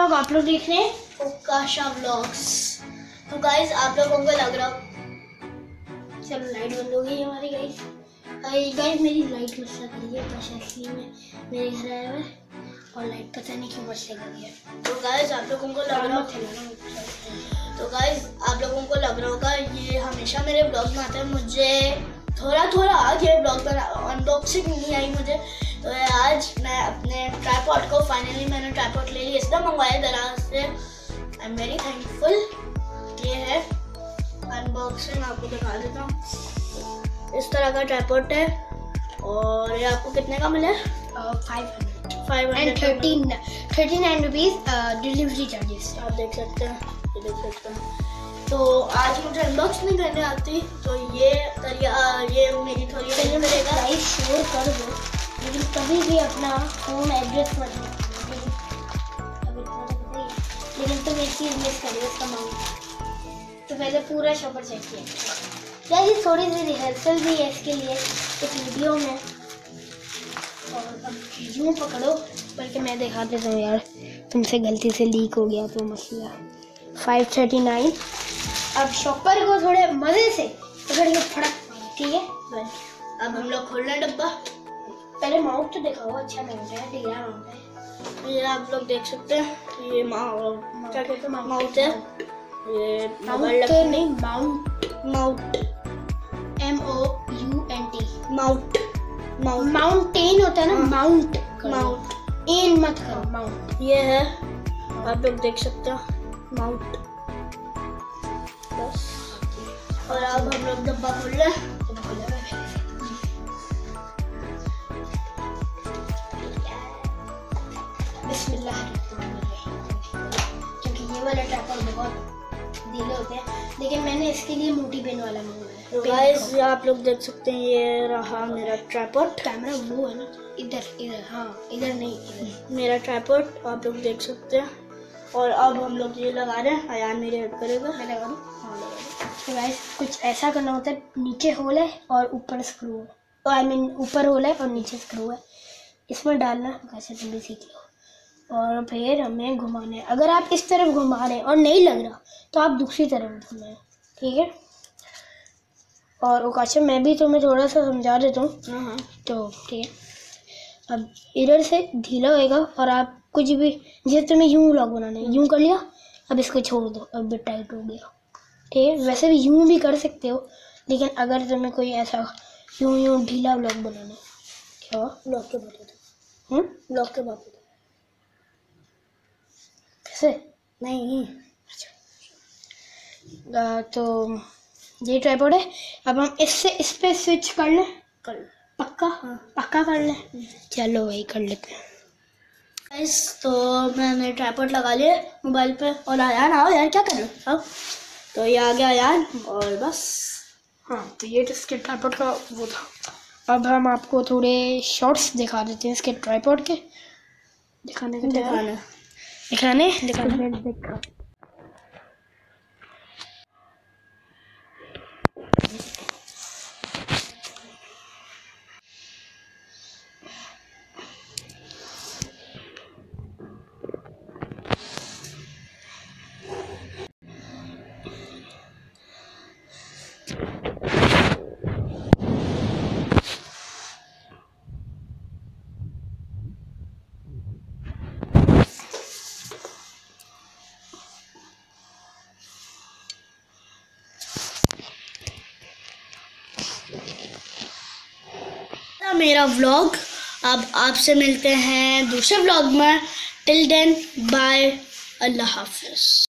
Vlog आप लोग देख रहे हैं? उकाशा व्लॉग्स तो गाइस आप लोगों को लग रहा चलो लाइट बंद हो गई हमारी गाइस गाइस मेरी लाइट मत लग है प्रशासनी में मेरे घर आया हुआ और लाइट पता नहीं क्यों मत लग रही है। तो गाइस आप लोगों को लग रहा तो गाइस आप लोगों को लग रहा होगा ये हमेशा मेरे ब्लॉग में आता है। मुझे थोड़ा थोड़ा आ गया ब्लॉग पर अनबॉक्सिंग नहीं आई मुझे। तो आज मैं अपने ट्राईपॉड को फाइनली मैंने ट्राईपॉड ले लिया इसलिए मंगवाया दराज से। आई एम वेरी थैंकफुल ये है अनबॉक्सिंग आपको दिखा देता हूँ। इस तरह का ट्राईपॉड है। और ये आपको कितने का मिला? Five five and thirteen thirty nine rupees delivery charges आप देख सकते हैं ये देख सकते हैं। तो आज मुझे अनबॉक्स नहीं करने आती तो ये करिए ये मेरी थोड़ी गाइस शोर कर दो। लेकिन कभी भी अपना होम एड्रेस मत लेकिन तुम एक चीज़ मिस करिए उसका माउंट तो पहले पूरा शॉपर चेक किया। यार ये थोड़ी सी रिहर्सल भी है इसके लिए, इस वीडियो में। और अब यूँ पकड़ो, बल्कि मैं दिखा देता हूँ यार, तुमसे गलती से लीक हो गया तो मसला फाइव थर्टी नाइन अब शॉपर को थोड़े मज़े से पकड़ के फड़क ठीक है? बस। अब हम लोग खोल रहे डब्बा। पहले माउंट तो दिखाओ अच्छा माउंट है ढीला माउंट है। ये आप लोग देख सकते हैं ये माउंट क्या कहते हैं माउंट है। ये माउंट नहीं mount mount M O U N T mount mount mountain होता है ना माउंट माउंट एन मत करो। माउंट। ये है आप लोग देख सकते हैं माउंट बस। और अब हम लोग डब्बा खोल रहे हैं। वाला ट्रैपर बहुत ढीले होते हैं। लेकिन मैंने इसके लिए मोटी पेन वाला मंगवाया। तो गाइस आप लोग देख सकते हैं ये रहा मेरा ट्राइपॉड कैमरा वो है ना? इधर इधर हाँ इधर नहीं इधर। मेरा ट्राइपॉड आप लोग देख सकते हैं। और अब हम लोग ये लगा रहे हैं अयान मेरी हेल्प करेगा। मैं लगा दूँ? हाँ लगा दूँ। तो गाइस कुछ ऐसा करना होता है नीचे होल है और ऊपर स्क्रू है। आई मीन ऊपर होल है और नीचे स्क्रू है। इसमें डालना कैसे तुम भी सीख लो और फिर हमें घुमाना है। अगर आप इस तरफ़ घुमा रहे हैं और नहीं लग रहा तो आप दूसरी तरफ़ घुमाएँ ठीक है? और ओकाशा मैं भी तुम्हें थोड़ा सा समझा देता हूँ। हाँ हाँ। तो ठीक है? अब इधर से ढीला होएगा और आप कुछ भी जैसे तुम्हें यूँ व्लॉग बनाना है। यूँ कर लिया अब इसको छोड़ दो अब भी टाइट हो गया। ठीक है? वैसे भी यूँ भी कर सकते हो लेकिन अगर तुम्हें कोई ऐसा यूँ यूँ ढीला व्लॉग बनाना है क्या? ब्लॉक के बता दो हम्म? ब्लॉक के बता कैसे नहीं। आ, तो ये ट्राइपॉड है। अब हम इससे इस पर स्विच कर लें। कल पक्का? हाँ। पक्का कर लें? चलो वही कर लेते हैं। गाइस तो मैंने ट्राइपॉड लगा लिया मोबाइल पे। और आयान आओ यार क्या कर रहे हो? अब तो ये आ गया यार और बस। हाँ तो ये तो इसके ट्राइपॉड का वो था। अब हम आपको थोड़े शॉर्ट्स दिखा देते हैं इसके ट्राइपॉड के। दिखाने के दिखाना। दिखाने दिखाने था मेरा व्लॉग अब आपसे मिलते हैं दूसरे व्लॉग में. टिल देन बाय अल्लाह हाफिज़.